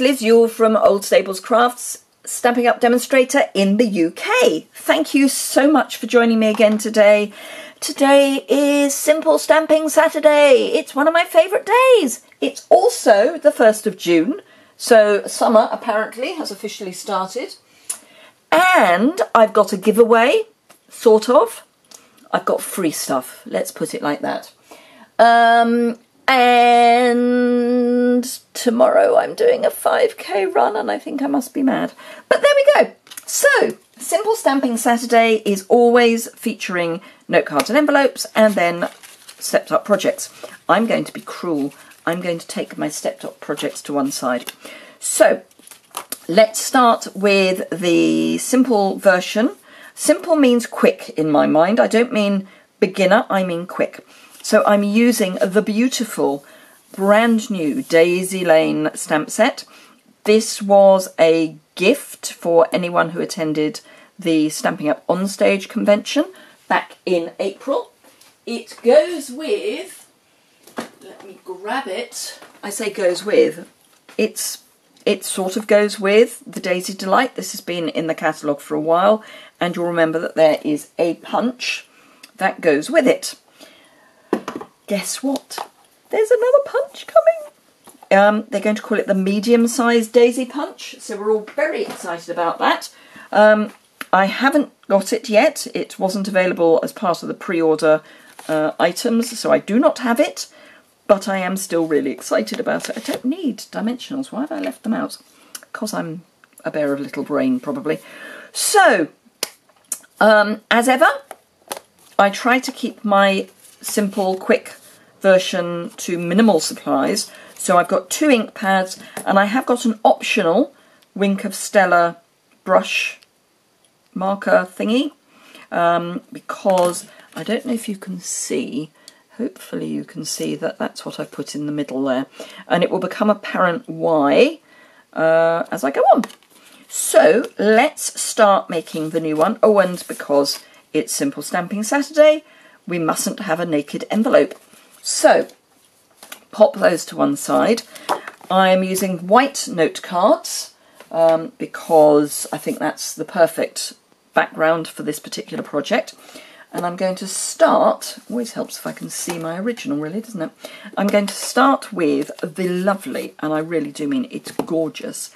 Liz Yuille from Old Stables Crafts, Stampin' Up demonstrator in the UK. Thank you so much for joining me again today. Today is Simple Stamping Saturday. It's one of my favourite days. It's also the 1st of June, so summer apparently has officially started. And I've got a giveaway, sort of. I've got free stuff, let's put it like that. Um, and tomorrow I'm doing a 5k run and I think I must be mad. But there we go. So, Simple Stamping Saturday is always featuring note cards and envelopes and then stepped up projects. I'm going to be cruel. I'm going to take my stepped up projects to one side. So, let's start with the simple version. Simple means quick in my mind. I don't mean beginner, I mean quick. So I'm using the beautiful brand new Daisy Lane stamp set. This was a gift for anyone who attended the Stampin' Up On Stage convention back in April. It goes with, let me grab it. I say goes with, it's it sort of goes with the Daisy Delight. This has been in the catalogue for a while and you'll remember that there is a punch that goes with it guess what? There's another punch coming. Um, they're going to call it the medium-sized daisy punch, so we're all very excited about that. Um, I haven't got it yet. It wasn't available as part of the pre-order uh, items, so I do not have it, but I am still really excited about it. I don't need dimensionals. Why have I left them out? Because I'm a bear of little brain, probably. So, um, as ever, I try to keep my simple, quick version to minimal supplies. So I've got two ink pads and I have got an optional Wink of Stella brush marker thingy um, because I don't know if you can see, hopefully you can see that that's what I've put in the middle there and it will become apparent why uh, as I go on. So let's start making the new one. Oh, and because it's Simple Stamping Saturday, we mustn't have a naked envelope. So, pop those to one side. I'm using white note cards um, because I think that's the perfect background for this particular project. And I'm going to start, always helps if I can see my original really, doesn't it? I'm going to start with the lovely, and I really do mean it's gorgeous,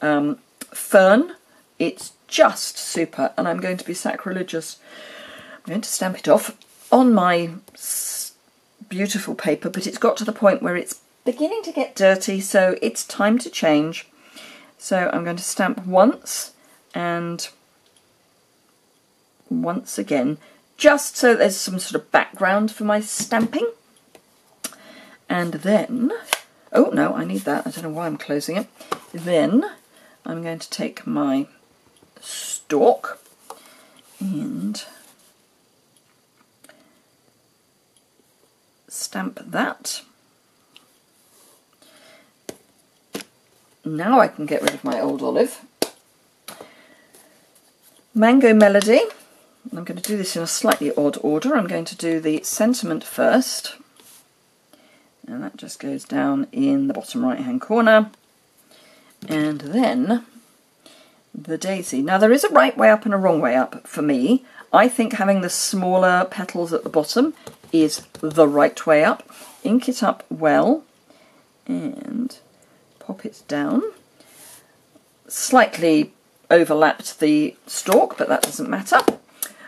um, Fern. It's just super, and I'm going to be sacrilegious. I'm going to stamp it off on my beautiful paper, but it's got to the point where it's beginning to get dirty, so it's time to change. So I'm going to stamp once and once again, just so there's some sort of background for my stamping. And then, oh no, I need that, I don't know why I'm closing it. Then I'm going to take my stalk and stamp that. Now I can get rid of my old olive. Mango Melody. I'm going to do this in a slightly odd order. I'm going to do the sentiment first. And that just goes down in the bottom right hand corner. And then the daisy. Now there is a right way up and a wrong way up for me. I think having the smaller petals at the bottom is the right way up. Ink it up well and pop it down. Slightly overlapped the stalk, but that doesn't matter.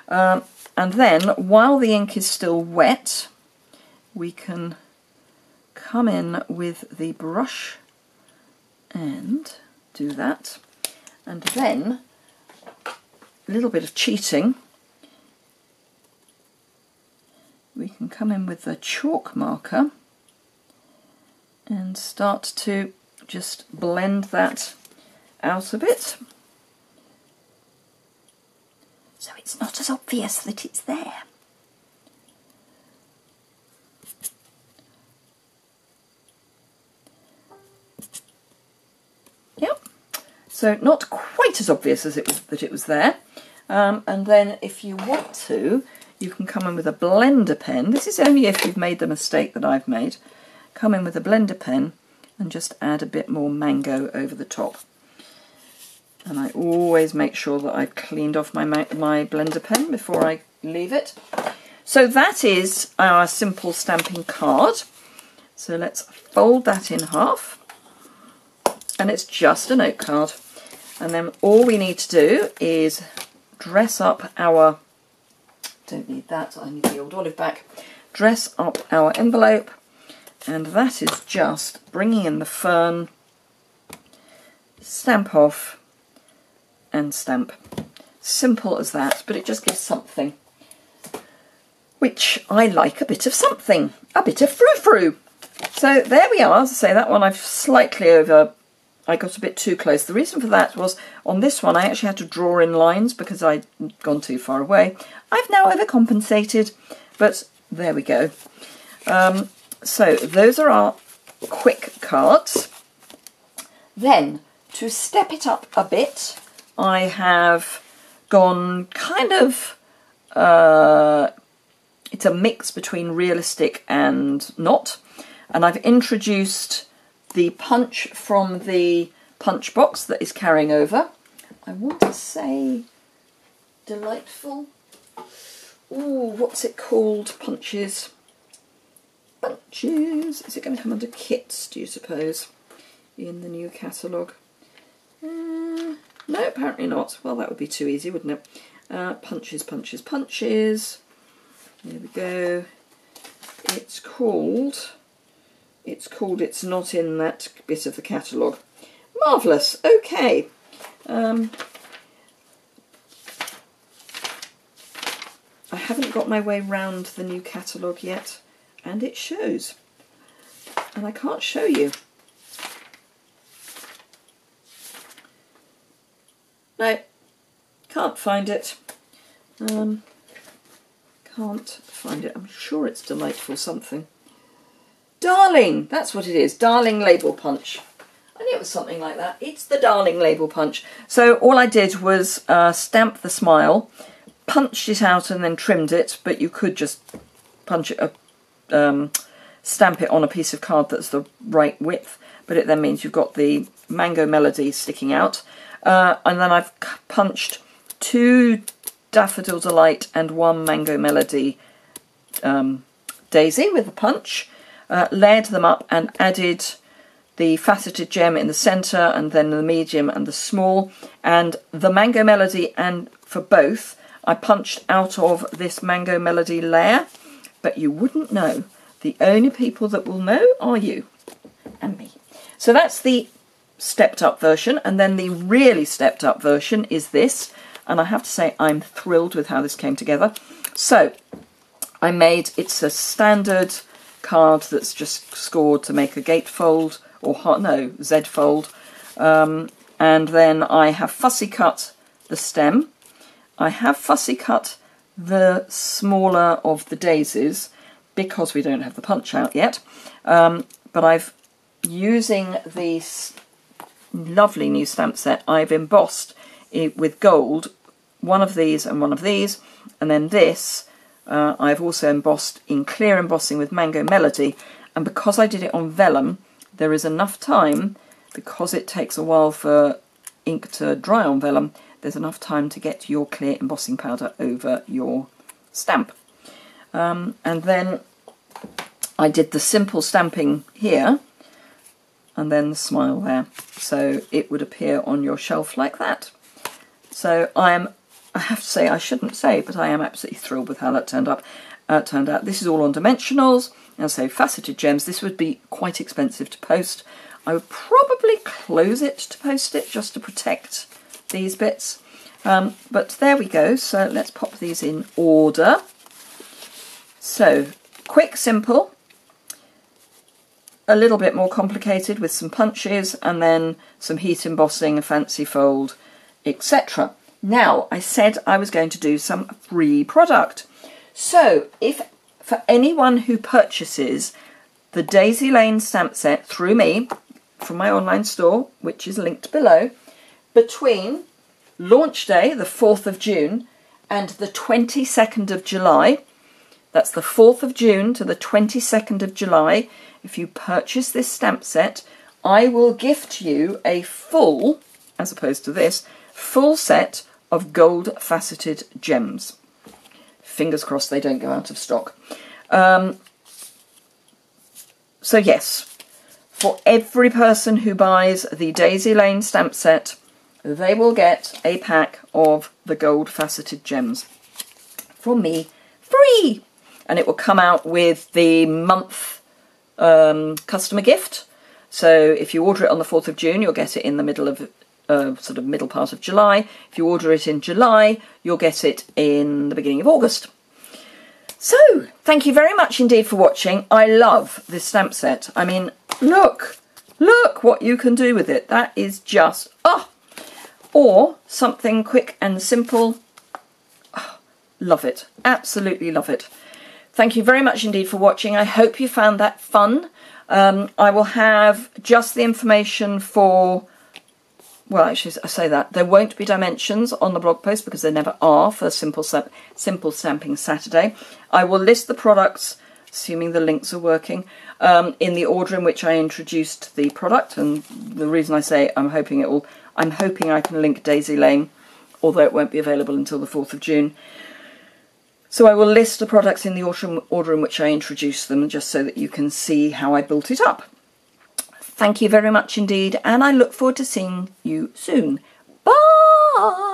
Um, and then, while the ink is still wet, we can come in with the brush and do that. And then, a little bit of cheating, we can come in with the chalk marker and start to just blend that out a bit. So it's not as obvious that it's there. Yep, so not quite as obvious as it was that it was there. Um, and then if you want to, you can come in with a blender pen. This is only if you've made the mistake that I've made. Come in with a blender pen and just add a bit more mango over the top. And I always make sure that I've cleaned off my, my blender pen before I leave it. So that is our simple stamping card. So let's fold that in half. And it's just a note card. And then all we need to do is dress up our, don't need that, I need the old olive back, dress up our envelope. And that is just bringing in the fern, stamp off. And stamp. Simple as that, but it just gives something. Which I like a bit of something, a bit of frou-frou. So there we are, as say, that one I've slightly over, I got a bit too close. The reason for that was on this one I actually had to draw in lines because I'd gone too far away. I've now overcompensated, but there we go. Um, so those are our quick cards. Then, to step it up a bit, I have gone kind of, uh, it's a mix between realistic and not. And I've introduced the punch from the punch box that is carrying over. I want to say delightful. Ooh, what's it called? Punches Punches. Is it going to come under kits, do you suppose, in the new catalogue? Uh, no, apparently not. Well, that would be too easy, wouldn't it? Uh, punches, punches, punches. There we go. It's called, it's called It's Not In That bit of the catalogue. Marvellous, okay. Um, I haven't got my way round the new catalogue yet and it shows. And I can't show you. No, can't find it. Um, can't find it. I'm sure it's delightful something. Darling, that's what it is. Darling label punch. I knew it was something like that. It's the Darling label punch. So all I did was uh, stamp the smile, punched it out and then trimmed it, but you could just punch it, um, stamp it on a piece of card that's the right width, but it then means you've got the Mango Melody sticking out. Uh, and then I've punched two Daffodil Delight and one Mango Melody um, daisy with a punch, uh, layered them up and added the faceted gem in the centre and then the medium and the small and the Mango Melody and for both I punched out of this Mango Melody layer but you wouldn't know. The only people that will know are you and me. So that's the stepped up version, and then the really stepped up version is this, and I have to say I'm thrilled with how this came together. So I made, it's a standard card that's just scored to make a gatefold, or no, Z fold, um, and then I have fussy cut the stem. I have fussy cut the smaller of the daisies because we don't have the punch out yet. Um, but I've, using this lovely new stamp set, I've embossed it with gold one of these and one of these. And then this uh, I've also embossed in clear embossing with Mango Melody. And because I did it on vellum, there is enough time, because it takes a while for ink to dry on vellum, there's enough time to get your clear embossing powder over your stamp. Um, and then I did the simple stamping here and then the smile there. So it would appear on your shelf like that. So I am, I have to say, I shouldn't say, but I am absolutely thrilled with how that turned up. Uh, turned out this is all on dimensionals and so faceted gems. This would be quite expensive to post. I would probably close it to post it just to protect these bits. Um, but there we go. So let's pop these in order. So quick, simple, a little bit more complicated with some punches and then some heat embossing, a fancy fold, etc. Now, I said I was going to do some free product. So, if for anyone who purchases the Daisy Lane stamp set through me from my online store, which is linked below, between launch day, the 4th of June, and the 22nd of July. That's the 4th of June to the 22nd of July. If you purchase this stamp set, I will gift you a full, as opposed to this, full set of gold faceted gems. Fingers crossed they don't go out of stock. Um, so yes, for every person who buys the Daisy Lane stamp set, they will get a pack of the gold faceted gems from me free and it will come out with the month um, customer gift so if you order it on the 4th of June you'll get it in the middle of uh, sort of middle part of July if you order it in July you'll get it in the beginning of August so thank you very much indeed for watching I love this stamp set I mean look look what you can do with it that is just oh or something quick and simple. Oh, love it. Absolutely love it. Thank you very much indeed for watching. I hope you found that fun. Um, I will have just the information for, well, actually, I say that. There won't be dimensions on the blog post because there never are for Simple, Simple Stamping Saturday. I will list the products, assuming the links are working, um, in the order in which I introduced the product. And the reason I say I'm hoping it will I'm hoping I can link Daisy Lane, although it won't be available until the 4th of June. So I will list the products in the order in which I introduced them, just so that you can see how I built it up. Thank you very much indeed, and I look forward to seeing you soon. Bye!